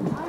え？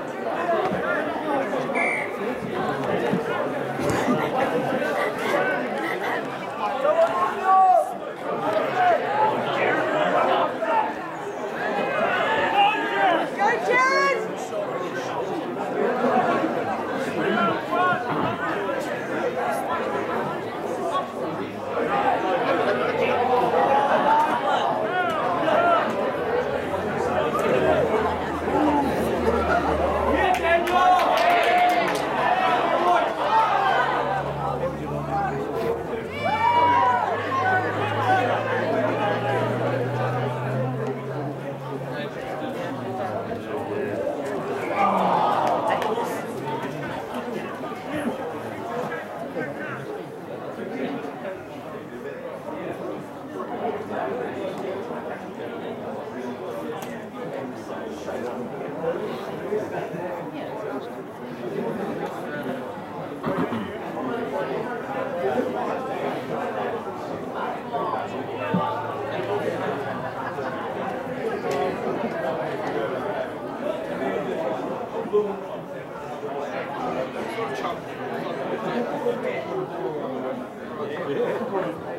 Good morning.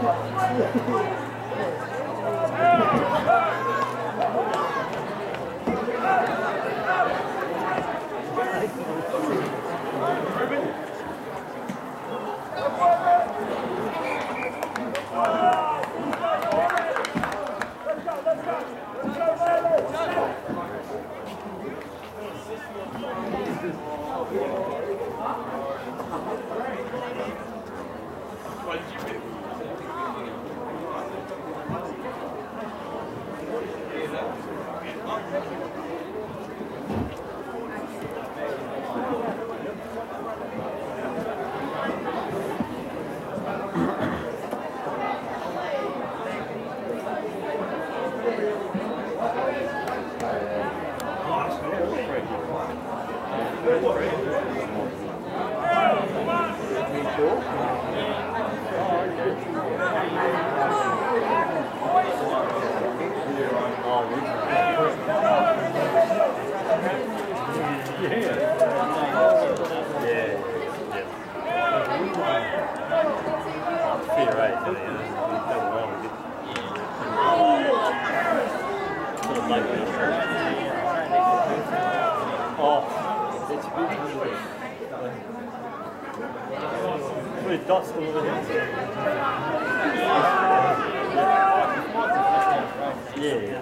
いや。Oh, it's a good choice. With dust all over the Yeah.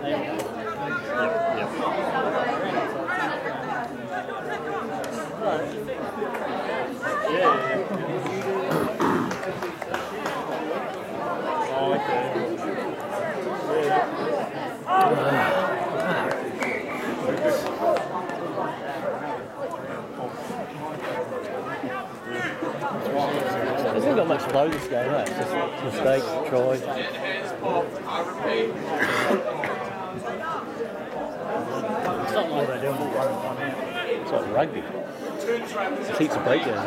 Oh, okay. Yeah. Hasn't got much flow this game, eh? It's just mistake, try. It's not like they don't run one out. It's like rugby. It keeps a breakdown.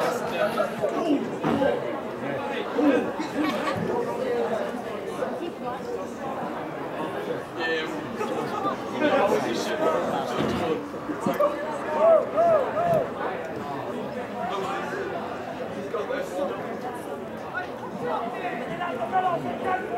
Me tehdään todella sen täysin.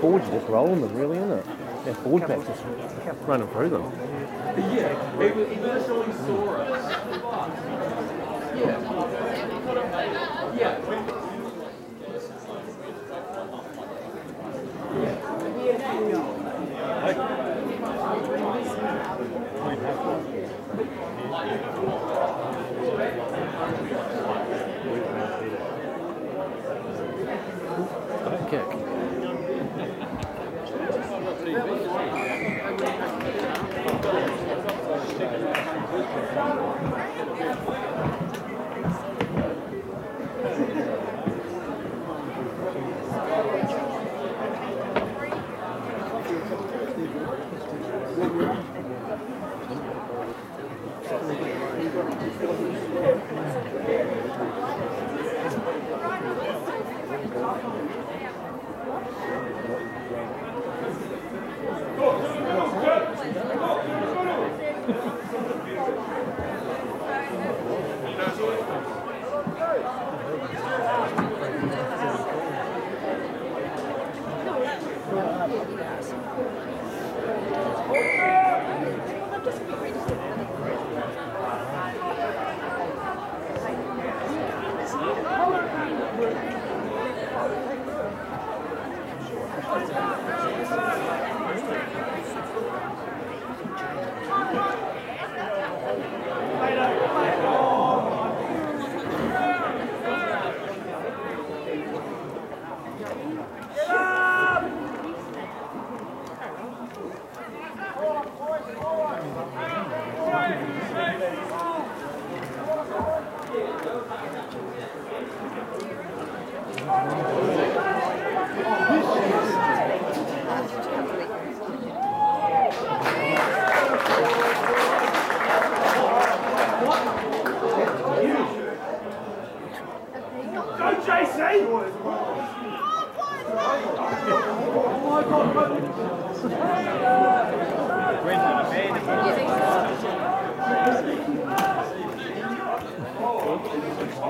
Forwards are just rolling them, really, isn't it? Yeah, board backs just running through them. Yeah, it. Yeah. Yeah.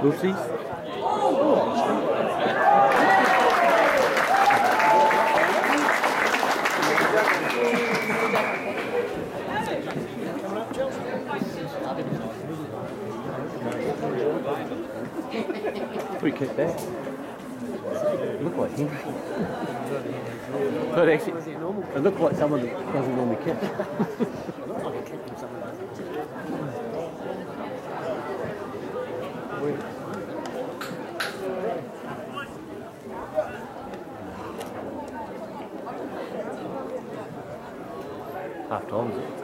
Lucy's? Free kick there. Look like him. But actually, it looked like someone that doesn't normally kick. After.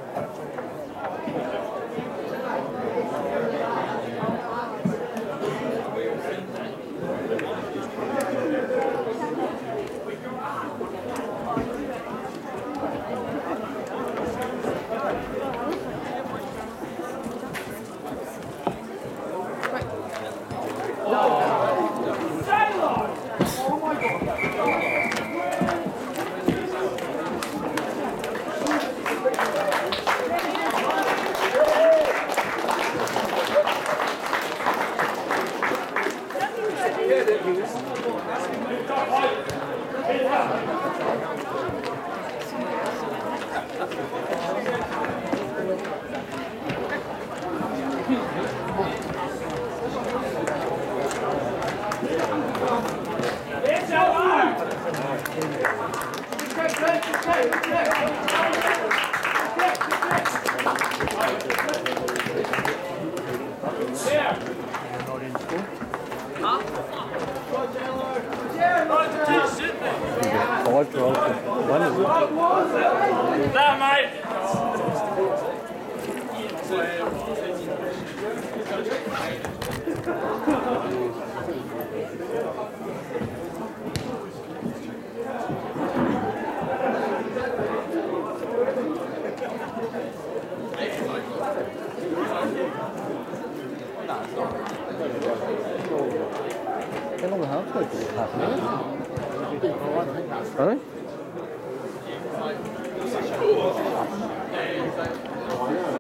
这弄的还特好看。嗯。